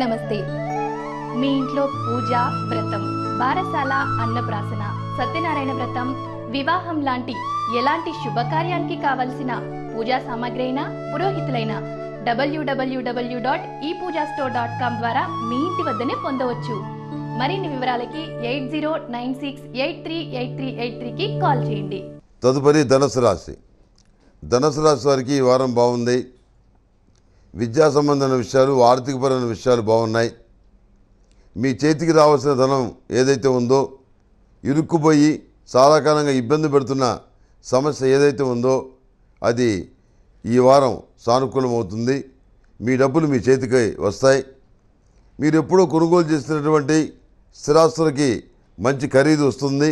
నమస్తే. మీ ఇంట్లో పూజ వ్రతం బారసాల అన్నప్రాసన సత్యనారాయణ వ్రతం వివాహం లాంటి ఎలాంటి శుభకార్యానికి కావలసిన పూజా సామాగ్రి అయినా పురోహితులైన డబ్ల్యూడబ్ల్యూడబ్ల్యూ డాట్ ఈ పూజా స్టోర్ డాట్ కామ్ ద్వారా మీ ఇంటి వద్దనే పొందవచ్చు. మరిన్ని వివరాలకి eight zero nine six eight three eight three eight త్రీకి కాల్ చేయండి. తదుపరి ధనుసు రాశి. ధనుసు రాశి వారికి ఈ వారం బాగుంది. విద్యా సంబంధమైన విషయాలు ఆర్థికపరమైన విషయాలు బాగున్నాయి. మీ చేతికి రావాల్సిన ధనం ఏదైతే ఉందో ఇరుక్కుపోయి చాలా కాలంగా ఇబ్బంది పెడుతున్న సమస్య ఏదైతే ఉందో అది ఈ వారం సానుకూలమవుతుంది. మీ డబ్బులు మీ చేతికి వస్తాయి. మీరు ఎప్పుడూ కొనుగోలు చేసినటువంటి స్థిరాస్తులకి మంచి ఖరీదు వస్తుంది.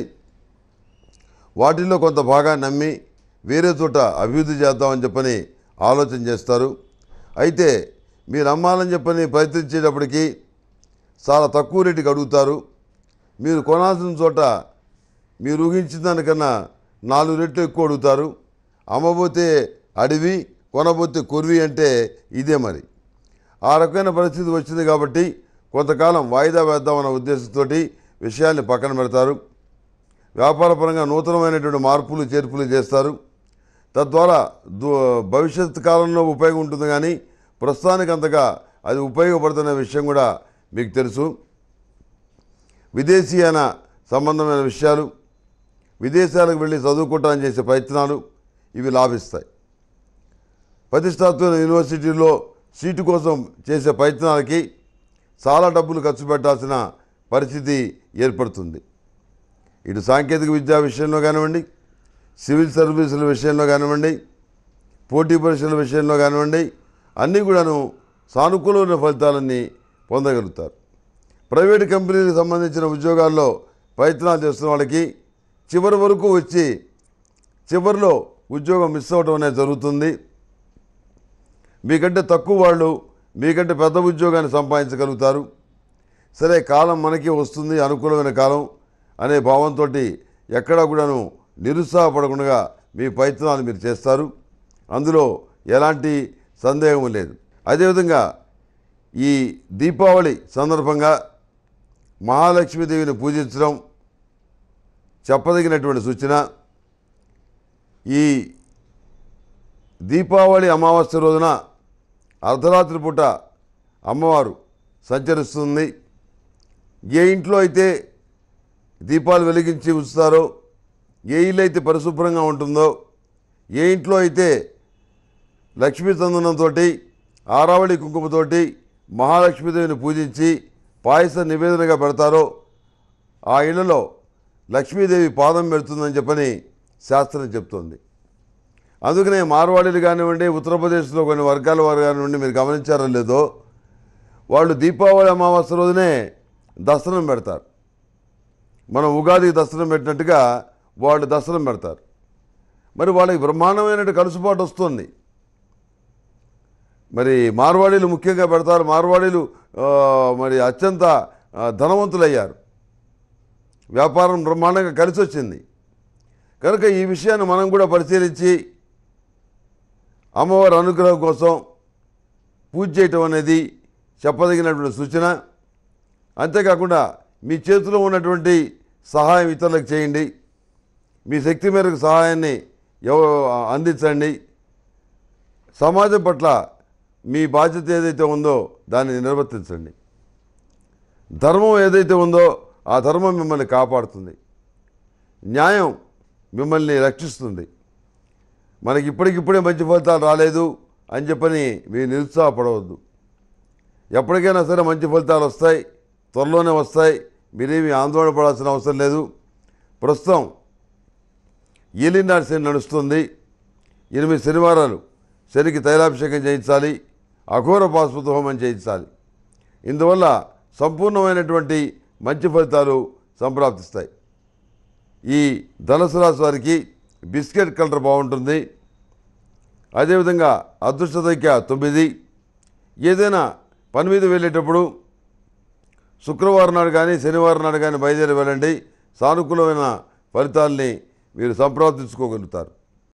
వాటిల్లో కొంత భాగాన్ని నమ్మి వేరే చోట అభివృద్ధి చేద్దామని చెప్పని ఆలోచన చేస్తారు. అయితే మీరు అమ్మాలని చెప్పని ప్రయత్నించేటప్పటికీ చాలా తక్కువ రేటుకి అడుగుతారు. మీరు కొనాల్సిన చోట మీరు ఊహించిన దానికన్నా నాలుగు రెట్లు ఎక్కువ అడుగుతారు. అమ్మబోతే అడవి కొనబోతే కొరివి అంటే ఇదే మరి. ఆ రకమైన పరిస్థితి వచ్చింది కాబట్టి కొంతకాలం వాయిదా వేద్దామన్న ఉద్దేశంతో విషయాల్ని పక్కన పెడతారు. వ్యాపారపరంగా నూతనమైనటువంటి మార్పులు చేర్పులు చేస్తారు. తద్వారా దు- భవిష్యత్ కాలంలో ఉపయోగం ఉంటుంది కానీ ప్రస్తుతానికి అంతగా అది ఉపయోగపడుతున్న విషయం కూడా మీకు తెలుసు. విదేశీయాన సంబంధమైన విషయాలు విదేశాలకు వెళ్ళి చదువుకోవటానికి చేసే ప్రయత్నాలు ఇవి లాభిస్తాయి. ప్రతిష్టాత్మక యూనివర్సిటీలో సీటు కోసం చేసే ప్రయత్నాలకి చాలా డబ్బులు ఖర్చు పెట్టాల్సిన పరిస్థితి ఏర్పడుతుంది. ఇటు సాంకేతిక విద్యా విషయంలో కానివ్వండి సివిల్ సర్వీసుల విషయంలో కానివ్వండి పోటీ పరీక్షల విషయంలో కానివ్వండి అన్నీ కూడాను సానుకూలమైన ఫలితాలన్నీ పొందగలుగుతారు. ప్రైవేట్ కంపెనీలకు సంబంధించిన ఉద్యోగాల్లో ప్రయత్నాలు చేస్తున్న వాళ్ళకి చివరి వరకు వచ్చి చివరిలో ఉద్యోగం మిస్ అవ్వడం అనేది జరుగుతుంది. మీకంటే తక్కువ వాళ్ళు మీకంటే పెద్ద ఉద్యోగాన్ని సంపాదించగలుగుతారు. సరే కాలం మనకి వస్తుంది అనుకూలమైన కాలం అనే భావంతో ఎక్కడా కూడాను నిరుత్సాహపడకుండా మీ ప్రయత్నాలు మీరు చేస్తారు. అందులో ఎలాంటి సందేహం లేదు. అదేవిధంగా ఈ దీపావళి సందర్భంగా మహాలక్ష్మీదేవిని పూజించడం చెప్పదగినటువంటి సూచన. ఈ దీపావళి అమావాస్య రోజున అర్ధరాత్రి పూట అమ్మవారు సంచరిస్తుంది. ఏ ఇంట్లో అయితే దీపాలు వెలిగించి ఉంచుతారో ఏ ఇల్లు అయితే పరిశుభ్రంగా ఉంటుందో ఏ ఇంట్లో అయితే లక్ష్మీ చందనంతో ఆరావళి కుంకుమతోటి మహాలక్ష్మీదేవిని పూజించి పాయస నివేదనగా పెడతారో ఆ ఇళ్ళలో లక్ష్మీదేవి పాదం పెడుతుందని చెప్పని శాస్త్రం చెప్తోంది. అందుకనే మార్వాడీలు కానివ్వండి ఉత్తరప్రదేశ్లో కొన్ని వర్గాల వారు కానివ్వండి మీరు గమనించారో లేదో వాళ్ళు దీపావళి అమావాస్య రోజునే దర్శనం పెడతారు. మనం ఉగాది దర్శనం పెట్టినట్టుగా వాళ్ళు దర్శనం పెడతారు. మరి వాళ్ళకి బ్రహ్మాండమైన కలుసుబాటు వస్తుంది. మరి మార్వాడీలు ముఖ్యంగా పెడతారు. మార్వాడీలు మరి అత్యంత ధనవంతులయ్యారు. వ్యాపారం బ్రహ్మాండంగా కలిసి వచ్చింది కనుక ఈ విషయాన్ని మనం కూడా పరిశీలించి అమ్మవారి అనుగ్రహం కోసం పూజ చేయటం అనేది చెప్పదగినటువంటి సూచన. అంతేకాకుండా మీ చేతిలో ఉన్నటువంటి సహాయం ఇతరులకు చేయండి. మీ శక్తి మేరకు సహాయాన్ని అందించండి. సమాజం పట్ల మీ బాధ్యత ఏదైతే ఉందో దాన్ని నిర్వర్తించండి. ధర్మం ఏదైతే ఉందో ఆ ధర్మం మిమ్మల్ని కాపాడుతుంది. న్యాయం మిమ్మల్ని రక్షిస్తుంది. మనకి ఇప్పటికిప్పుడే మంచి ఫలితాలు రాలేదు అని చెప్పని మీరు నిరుత్సాహపడవద్దు. ఎప్పటికైనా సరే మంచి ఫలితాలు వస్తాయి త్వరలోనే వస్తాయి. మీరేమి ఆందోళన పడాల్సిన అవసరం లేదు. ప్రస్తుతం ఏలినాడు శని నడుస్తుంది. ఎనిమిది శనివారాలు శనికి తైలాభిషేకం చేయించాలి. అఘోర పాశుపత హోమం చేయించాలి. ఇందువల్ల సంపూర్ణమైనటువంటి మంచి ఫలితాలు సంప్రాప్తిస్తాయి. ఈ ధనుసు రాశి వారికి బిస్కెట్ కలర్ బాగుంటుంది. అదేవిధంగా అదృష్ట సంఖ్య తొమ్మిది. ఏదైనా పని మీద వెళ్ళేటప్పుడు శుక్రవారం నాడు కానీ శనివారం నాడు కానీ బయలుదేరి వెళ్ళండి. సానుకూలమైన ఫలితాల్ని మీరు సంప్రదించుకోగలుగుతారు.